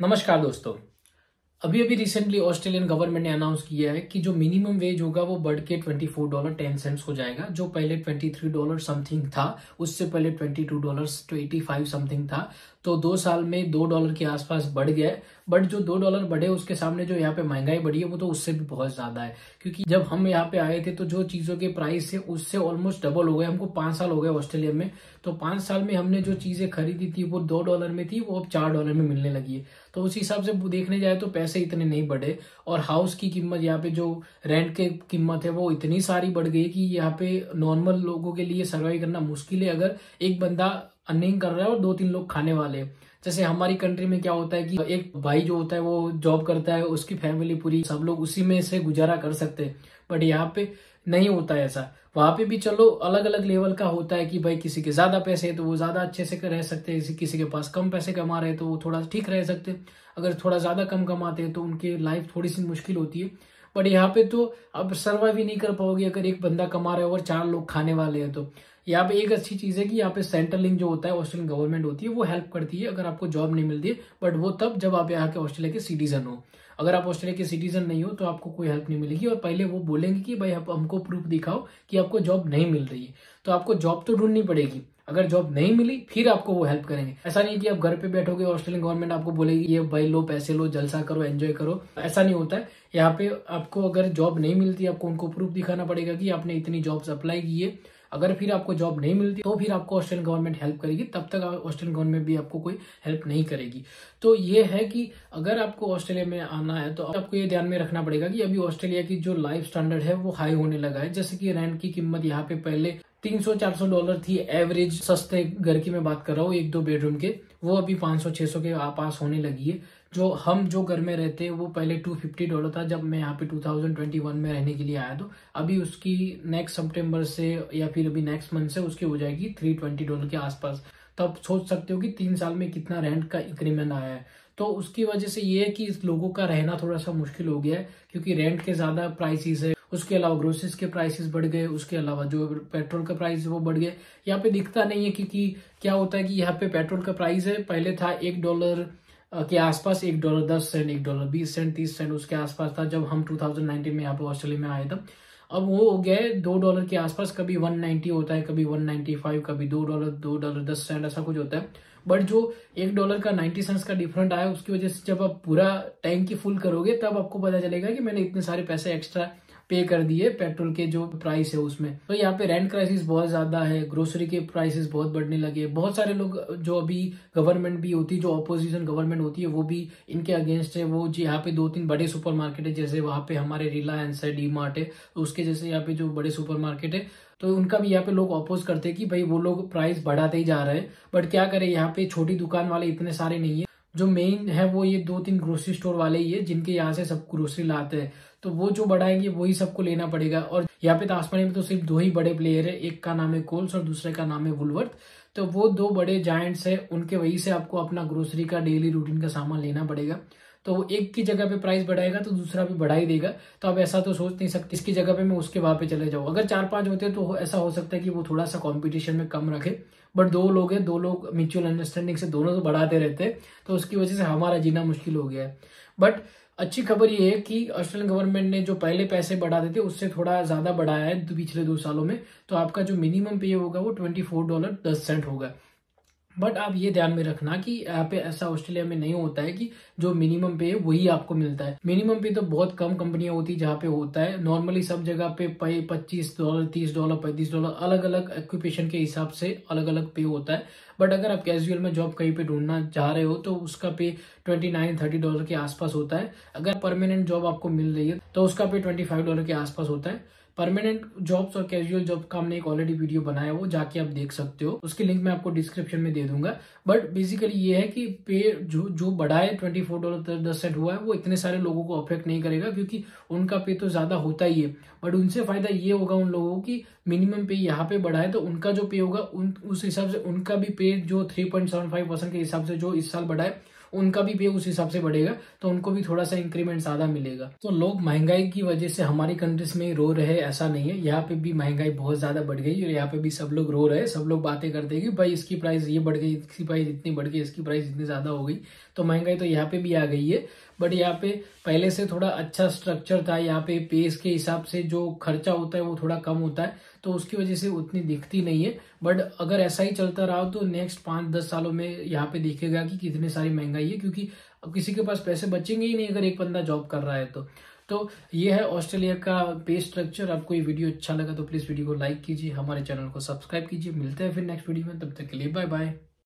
नमस्कार दोस्तों। अभी अभी रिसेंटली ऑस्ट्रेलियन गवर्नमेंट ने अनाउंस किया है कि जो मिनिमम वेज होगा वो बढ़ के twenty four dollar ten cents हो जाएगा, जो पहले ट्वेंटी थ्री डॉलर समथिंग था, उससे पहले twenty two dollar twenty five something था। तो दो साल में दो डॉलर के आसपास बढ़ गया है। बट जो दो डॉलर बढ़े, उसके सामने जो यहाँ पे महँगाई बढ़ी है, वो तो उससे भी बहुत ज़्यादा है। क्योंकि जब हम यहाँ पे आए थे तो जो चीज़ों के प्राइस है उससे ऑलमोस्ट डबल हो गए। हमको पाँच साल हो गए ऑस्ट्रेलिया में। तो पाँच साल में हमने जो चीज़ें खरीदी थी, वो दो डॉलर में थी, वो अब चार डॉलर में मिलने लगी है। तो उस हिसाब से देखने जाए तो पैसे इतने नहीं बढ़े। और हाउस की कीमत, यहाँ पे जो रेंट की कीमत है, वो इतनी सारी बढ़ गई कि यहाँ पे नॉर्मल लोगों के लिए सर्वाइव करना मुश्किल है। अगर एक बंदा अर्निंग कर रहा है और दो तीन लोग खाने वाले हैं। जैसे हमारी कंट्री में क्या होता है कि एक भाई जो होता है, वो जॉब करता है, उसकी फैमिली पूरी, सब लोग उसी में से गुजारा कर सकते हैं। बट यहाँ पे नहीं होता है ऐसा। वहाँ पे भी चलो अलग अलग लेवल का होता है कि भाई किसी के ज़्यादा पैसे है तो वो ज़्यादा अच्छे से रह सकते हैं, किसी के पास कम पैसे कमा रहे हैं तो वो थोड़ा ठीक रह सकते हैं। अगर थोड़ा ज़्यादा कम कमाते हैं तो उनकी लाइफ थोड़ी सी मुश्किल होती है। बट यहाँ पे तो अब सर्वाइव ही नहीं कर पाओगे अगर एक बंदा कमा रहा है और चार लोग खाने वाले हैं तो। यहाँ पे एक अच्छी चीज़ है कि यहाँ पे सेंट्रल लिंक जो होता है ऑस्ट्रेलियन गवर्नमेंट होती है, वो हेल्प करती है अगर आपको जॉब नहीं मिलती है बट वो तब जब आप यहाँ के ऑस्ट्रेलिया के सिटीजन हो। अगर आप ऑस्ट्रेलिया के सिटीजन नहीं हो तो आपको कोई हेल्प नहीं मिलेगी और पहले वो बोलेंगे कि भाई आप हमको प्रूफ दिखाओ कि आपको जॉब नहीं मिल रही है। तो आपको जॉब तो ढूंढनी पड़ेगी। अगर जॉब नहीं मिली, फिर आपको वो हेल्प करेंगे। ऐसा नहीं कि आप घर पे बैठोगे ऑस्ट्रेलियन गवर्नमेंट आपको बोलेगी ये भाई लो पैसे लो, जलसा करो एंजॉय करो। ऐसा नहीं होता है। यहाँ पे आपको अगर जॉब नहीं मिलती, आपको उनको प्रूफ दिखाना पड़ेगा कि आपने इतनी जॉब्स अप्लाई की है। अगर फिर आपको जॉब नहीं मिलती तो फिर आपको ऑस्ट्रेलियन गवर्नमेंट हेल्प करेगी। तब तक ऑस्ट्रेलियन गवर्नमेंट भी आपको कोई हेल्प नहीं करेगी। तो ये है कि अगर आपको ऑस्ट्रेलिया में आना है तो आपको ये ध्यान में रखना पड़ेगा कि अभी ऑस्ट्रेलिया की जो लाइफ स्टैंडर्ड है, वो हाई होने लगा है। जैसे कि रेंट की कीमत यहाँ पे पहले 300-400 डॉलर थी एवरेज सस्ते घर की मैं बात कर रहा हूँ, एक दो बेडरूम के। वो अभी 500-600 के पास होने लगी है। जो हम जो घर में रहते हैं, वो पहले 250 डॉलर था, जब मैं यहाँ पे 2021 में रहने के लिए आया तो। अभी उसकी नेक्स्ट सितंबर से या फिर अभी नेक्स्ट मंथ से उसकी हो जाएगी 320 डॉलर के आसपास। तो आप सोच सकते हो कि तीन साल में कितना रेंट का इंक्रीमेंट आया है। तो उसकी वजह से ये है कि इस लोगों का रहना थोड़ा सा मुश्किल हो गया है, क्योंकि रेंट के ज़्यादा प्राइसिस है। उसके अलावा ग्रोसरीज के प्राइसेस बढ़ गए, उसके अलावा जो पेट्रोल का प्राइस है वो बढ़ गए। यहाँ पे दिखता नहीं है क्योंकि क्या होता है कि यहाँ पे पेट्रोल का प्राइस है, पहले था एक डॉलर के आसपास एक डॉलर दस सेंट एक डॉलर बीस सेंट तीस सेंट उसके आसपास था जब हम 2019 में यहाँ पे ऑस्ट्रेलिया में आए तब। अब वो हो गया है दो डॉलर के आसपास, कभी 190 होता है, कभी 195 कभी दो डॉलर दो डॉलर दस सेंट ऐसा कुछ होता है। बट जो एक डॉलर का 90 सेंट्स का डिफरेंट आया, उसकी वजह से जब आप पूरा टैंक की फुल करोगे, तब आपको पता चलेगा कि मैंने इतने सारे पैसे एक्स्ट्रा पे कर दिए पेट्रोल के जो प्राइस है उसमें। तो यहाँ पे रेंट क्राइसिस बहुत ज़्यादा है ग्रोसरी के प्राइसेस बहुत बढ़ने लगे हैं। बहुत सारे लोग, जो अभी गवर्नमेंट भी होती है जो अपोजिशन गवर्नमेंट होती है, वो भी इनके अगेंस्ट है। वो जी, यहाँ पे दो तीन बड़े सुपर मार्केट है, जैसे वहाँ पे हमारे रिलायंस है डी मार्ट है। उसके जैसे यहाँ पे जो बड़े सुपर मार्केट है तो उनका भी यहाँ पे लोग अपोज करते हैं कि भाई वो लोग प्राइस बढ़ाते ही जा रहे हैं। बट क्या करें, यहाँ पे छोटी दुकान वाले इतने सारे नहीं है। जो मेन है वो ये दो तीन ग्रोसरी स्टोर वाले ही है, जिनके यहाँ से सब ग्रोसरी लाते हैं। तो वो जो बढ़ाएँगे, वही सबको लेना पड़ेगा। और यहाँ पे तासमानी में तो सिर्फ़ दो ही बड़े प्लेयर है, एक का नाम है कोल्स और दूसरे का नाम है वुलवर्थ तो वो दो बड़े जायंट्स है, उनके वही से आपको अपना ग्रोसरी का डेली रूटीन का सामान लेना पड़ेगा। तो एक की जगह पे प्राइस बढ़ाएगा तो दूसरा भी बढ़ा ही देगा। तो आप ऐसा तो सोच नहीं सकते, इसकी जगह पे मैं उसके वहाँ पे चले जाऊँ। अगर चार पाँच होते हैं तो ऐसा हो सकता है कि वो थोड़ा सा कॉम्पिटिशन में कम रखे। बट दो लोग हैं, दो लोग म्यूचुअल अंडरस्टैंडिंग से दोनों तो बढ़ाते रहते तो उसकी वजह से हमारा जीना मुश्किल हो गया है। बट अच्छी खबर ये है कि ऑस्ट्रेलियन गवर्नमेंट ने जो पहले पैसे बढ़ाते थे उससे थोड़ा ज़्यादा बढ़ाया है पिछले दो सालों में। तो आपका जो मिनिमम पे होगा वो ट्वेंटी फोर डॉलर दस सेंट होगा। बट आप ये ध्यान में रखना कि यहाँ पे ऐसा ऑस्ट्रेलिया में नहीं होता है कि जो मिनिमम पे है, वही आपको मिलता है। मिनिमम पे तो बहुत कम कंपनियाँ होती है जहाँ पे होता है। नॉर्मली सब जगह पे पे पच्चीस डॉलर तीस डॉलर पैंतीस डॉलर अलग अलग ऑक्यूपेशन के हिसाब से अलग अलग पे होता है। बट अगर आप कैजुअल में जॉब कहीं पे ढूंढना चाह रहे हो तो उसका पे ट्वेंटी नाइन थर्टी डॉलर के आसपास होता है। अगर परमानेंट जॉब आपको मिल रही है तो उसका पे ट्वेंटी फाइव डॉलर के आसपास होता है। परमानेंट जॉब्स और कैजुअल जॉब का हमने एक ऑलरेडी वीडियो बनाया वो जाके आप देख सकते हो। उसकी लिंक मैं आपको डिस्क्रिप्शन में दे दूँगा। बट बेसिकली ये है कि पे जो जो बढ़ा है ट्वेंटी फोर डॉलर दस सेट हुआ है, वो इतने सारे लोगों को अफेक्ट नहीं करेगा, क्योंकि उनका पे तो ज़्यादा होता ही है। बट उनसे फ़ायदा ये होगा उन लोगों की मिनिमम पे यहाँ पे बढ़ा है तो उनका जो पे होगा, उन, उस हिसाब से उनका भी पे जो three point seven five percent के हिसाब से जो इस साल बढ़ा है उनका भी पे उस हिसाब से बढ़ेगा तो उनको भी थोड़ा सा इंक्रीमेंट ज़्यादा मिलेगा। तो लोग महँगाई की वजह से हमारी कंट्रीज़ में रो रहे ऐसा नहीं है। यहाँ पे भी महँगाई बहुत ज़्यादा बढ़ गई और यहाँ पे भी सब लोग रो रहे सब लोग बातें करते कि भाई इसकी प्राइस ये बढ़ गई, इसकी प्राइस इतनी बढ़ गई, इसकी प्राइस इतनी ज़्यादा हो गई। तो महँगाई तो यहाँ पे भी आ गई है। बट यहाँ पे पहले से थोड़ा अच्छा स्ट्रक्चर था, यहाँ पे पेस के हिसाब से जो खर्चा होता है वो थोड़ा कम होता है तो उसकी वजह से उतनी दिखती नहीं है। बट अगर ऐसा ही चलता रहा तो नेक्स्ट पाँच दस सालों में यहाँ पे देखेगा कि कितनी सारी महँगाई है, क्योंकि किसी के पास पैसे बचेंगे ही नहीं अगर एक बंदा जॉब कर रहा है तो। तो ये है ऑस्ट्रेलिया का पे स्ट्रक्चर आपको ये वीडियो अच्छा लगा तो प्लीज़ वीडियो को लाइक कीजिए, हमारे चैनल को सब्सक्राइब कीजिए। मिलते हैं फिर नेक्स्ट वीडियो में, तब तक के लिए बाय बाय